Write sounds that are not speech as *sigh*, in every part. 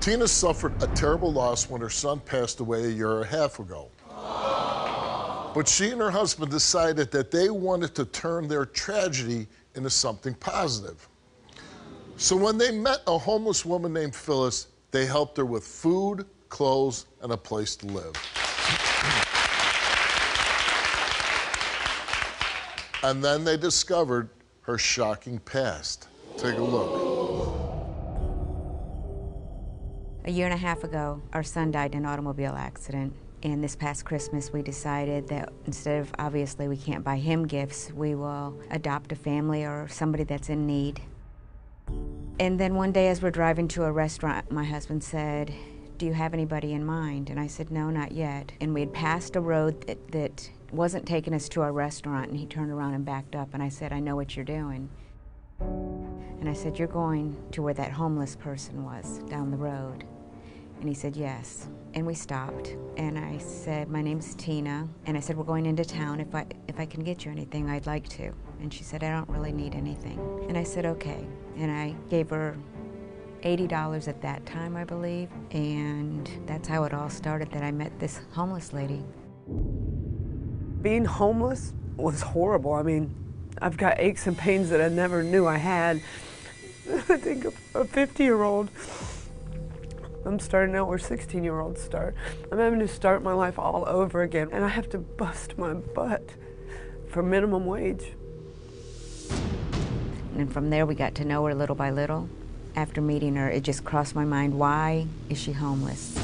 Tina suffered a terrible loss when her son passed away a year and a half ago. But she and her husband decided that they wanted to turn their tragedy into something positive. So when they met a homeless woman named Phyllis, they helped her with food, clothes, and a place to live. And then they discovered her shocking past. Take a look. A year and a half ago, our son died in an automobile accident. And this past Christmas, we decided that instead of obviously we can't buy him gifts, we will adopt a family or somebody that's in need. And then one day, as we're driving to a restaurant, my husband said, Do you have anybody in mind? And I said, No, not yet. And we had passed a road that, that wasn't taking us to our restaurant, and he turned around and backed up. And I said, I know what you're doing. And I said, You're going to where that homeless person was down the road. And he said, Yes. And we stopped. And I said, My name's Tina. And I said, We're going into town. If I, if I can get you anything, I'd like to. And she said, I don't really need anything. And I said, Okay. And I gave her $80 at that time, I believe. And that's how it all started that I met this homeless lady. Being homeless was horrible. I mean, I've got aches and pains that I never knew I had. I *laughs* think a 50 year old I'm starting out where 16 year olds start. I'm having to start my life all over again, and I have to bust my butt for minimum wage. And from there, we got to know her little by little. After meeting her, it just crossed my mind why is she homeless?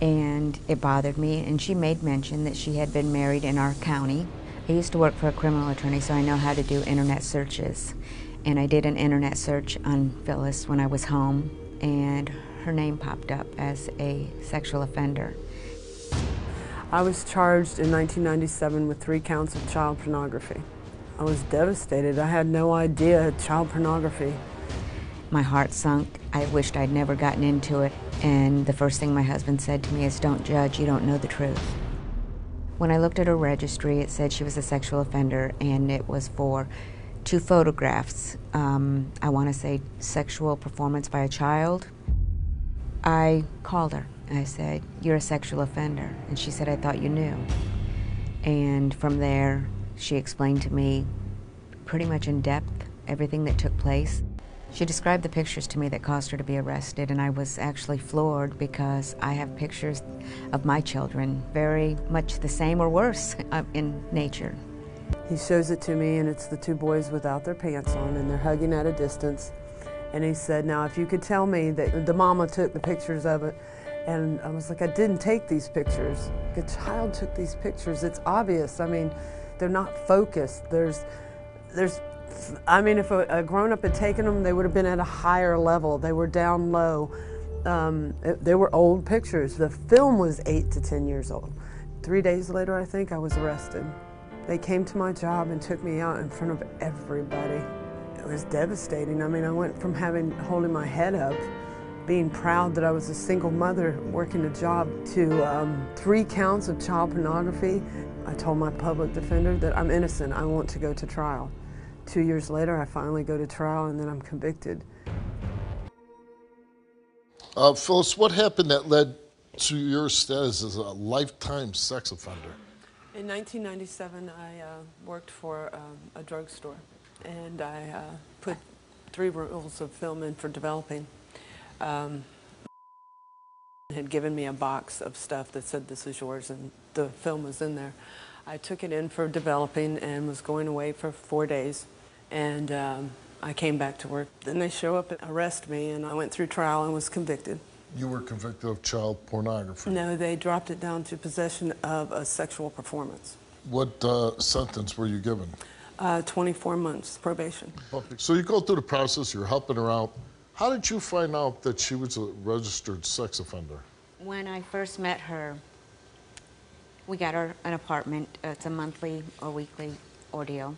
And it bothered me. And she made mention that she had been married in our county. I used to work for a criminal attorney, so I know how to do internet searches. And I did an internet search on Phyllis when I was home, and her name popped up as a sexual offender. I was charged in 1997 with three counts of child pornography. I was devastated. I had no idea child pornography. My heart sunk. I wished I'd never gotten into it. And the first thing my husband said to me is, Don't judge, you don't know the truth. When I looked at her registry, it said she was a sexual offender, and it was for two photographs. Um, I want to say sexual performance by a child I called her. I said, You're a sexual offender. And she said, I thought you knew. And from there, she explained to me pretty much in depth everything that took place. She described the pictures to me that caused her to be arrested, and I was actually floored because I have pictures of my children very much the same or worse *laughs* uh, in nature. He shows it to me, and it's the two boys without their pants on, and they're hugging at a distance. And he said, now if you could tell me that the mama took the pictures of it, and I was like, I didn't take these pictures. The child took these pictures. It's obvious. I mean, they're not focused. There's, there's, I mean, if a, a grown-up had taken them, they would have been at a higher level. They were down low. Um, it, they were old pictures. The film was eight to 10 years old. Three days later, I think, I was arrested. They came to my job and took me out in front of everybody it was devastating. I mean, I went from having holding my head up, being proud that I was a single mother working a job, to um, three counts of child pornography. I told my public defender that I'm innocent. I want to go to trial. Two years later, I finally go to trial, and then I'm convicted. Uh, Phyllis, what happened that led to your status as a lifetime sex offender? In 1997, I uh, worked for um, a drugstore and I uh, put three rolls of film in for developing. Um, had given me a box of stuff that said this is yours and the film was in there. I took it in for developing and was going away for four days and um, I came back to work. Then they show up and arrest me and I went through trial and was convicted. You were convicted of child pornography? No, they dropped it down to possession of a sexual performance. What uh, sentence were you given? Uh, 24 months probation. So you go through the process, you're helping her out. How did you find out that she was a registered sex offender? When I first met her, we got her an apartment. It's a monthly or weekly ordeal.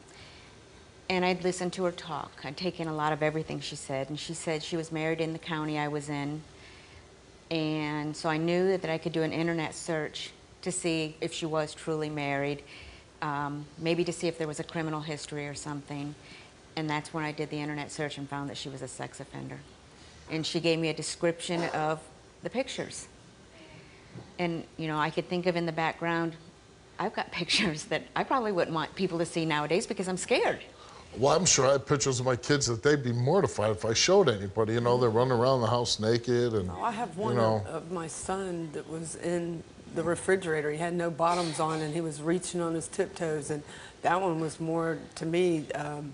And I'd listened to her talk. I'd taken a lot of everything she said. And she said she was married in the county I was in. And so I knew that I could do an internet search to see if she was truly married um, maybe to see if there was a criminal history or something. And that's when I did the internet search and found that she was a sex offender. and she gave me a description of the pictures. And, you know, I could think of in the background, I've got *laughs* pictures that I probably wouldn't want people to see nowadays because I'm scared. Well, I'm sure I have pictures of my kids that they'd be mortified if I showed anybody. You know, they're running around the house naked and. Oh, I have one You know, of, of my son that was in the refrigerator. He had no bottoms on and he was reaching on his tiptoes. And that one was more, to me, um,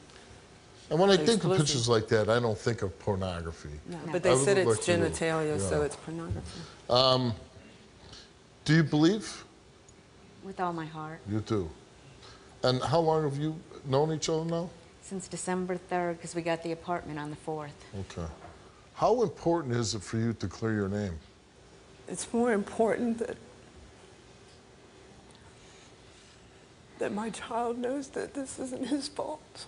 and when I think of pictures like that, I don't think of pornography. no, No. but I they would said look it's like you. genitalia, so it's pornography. Do you believe? With all my heart. You do. And how long have you known each other now? Since December 3rd, because we got the apartment on the 4th. Okay. How important is it for you to clear your name? It's more important that that my child knows that this isn't his fault.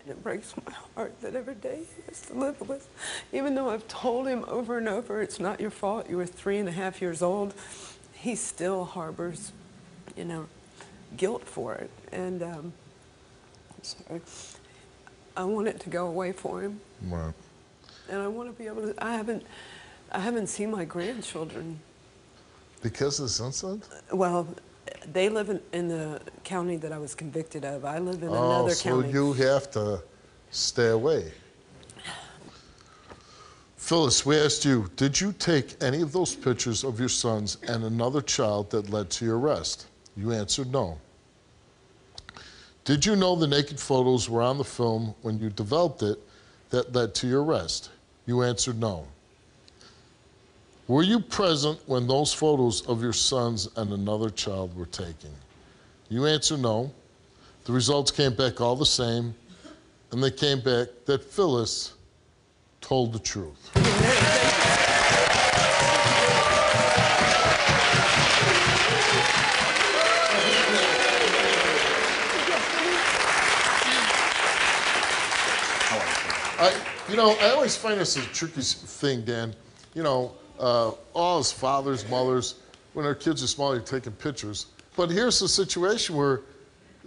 And it breaks my heart that every day he has to live with. Even though I've told him over and over, it's not your fault, you were three and a half years old, he still harbors, you know, guilt for it. And um, sorry. I want it to go away for him Right. and I want to be able to. I haven't, I haven't seen my grandchildren. Because of this incident? Well, they live in, in the county that I was convicted of. I live in Oh, another so county. you have to stay away. Phyllis, we asked you, did you take any of those pictures of your sons and another child that led to your arrest? You answered no. Did you know the naked photos were on the film when you developed it that led to your arrest? You answered no. Were you present when those photos of your sons and another child were taken? You answer no. The results came back all the same, and they came back that Phyllis told the truth. I, you know, I always find this a tricky thing, Dan. You know, uh, all his fathers, mothers, when their kids are small, you're taking pictures. But here's a situation where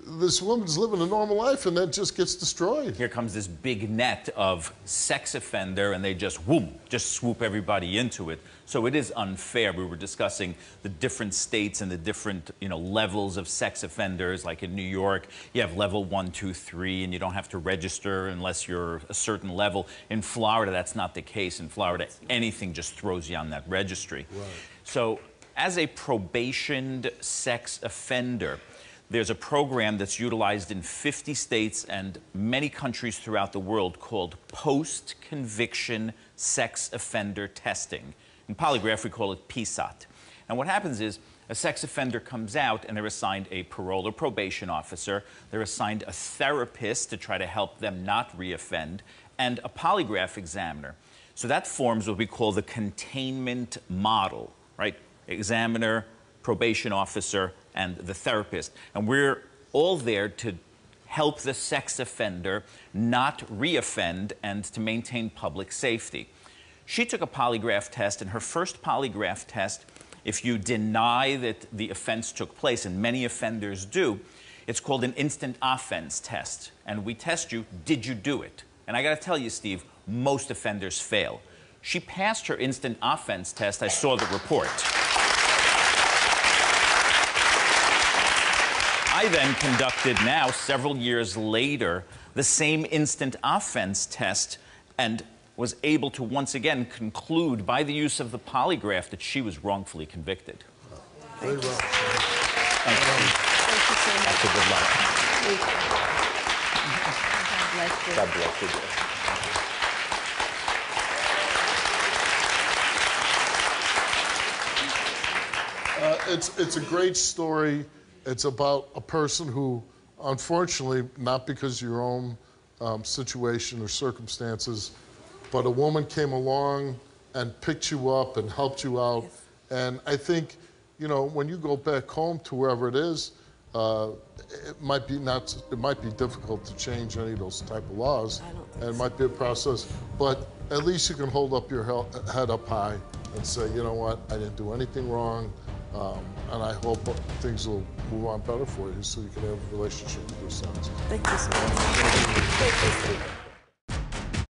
this woman's living a normal life and that just gets destroyed. Here comes this big net of sex offender, and they just whoom, just swoop everybody into it. So it is unfair. We were discussing the different states and the different, you know, levels of sex offenders. Like in New York, you have level one, two, three, and you don't have to register unless you're a certain level. In Florida, that's not the case. In Florida, anything just throws you on that registry. Right. So, as a probationed sex offender, there's a program that's utilized in 50 states and many countries throughout the world called post conviction sex offender testing. In polygraph, we call it PSOT. And what happens is a sex offender comes out and they're assigned a parole or probation officer, they're assigned a therapist to try to help them not reoffend, and a polygraph examiner. So that forms what we call the containment model, right? Examiner, probation officer, and the therapist. And we're all there to help the sex offender not reoffend and to maintain public safety. She took a polygraph test, and her first polygraph test, if you deny that the offense took place, and many offenders do, it's called an instant offense test. And we test you, did you do it? And I gotta tell you, Steve, most offenders fail. She passed her instant offense test. I saw the report. I then conducted now, several years later, the same instant offense test and was able to once again conclude by the use of the polygraph that she was wrongfully convicted. Very well. Thank you. That's a good luck. God bless you. Uh, it's, it's a great story. It's about a person who, unfortunately, not because of your own um, situation or circumstances, but a woman came along and picked you up and helped you out. And I think, you know, when you go back home to wherever it is, uh, it might be not. It might be difficult to change any of those type of laws, I don't think and it might be a process. But at least you can hold up your head up high and say, you know what, I didn't do anything wrong, um, and I hope things will move on better for you, so you can have a relationship with your sons. Thank you so much.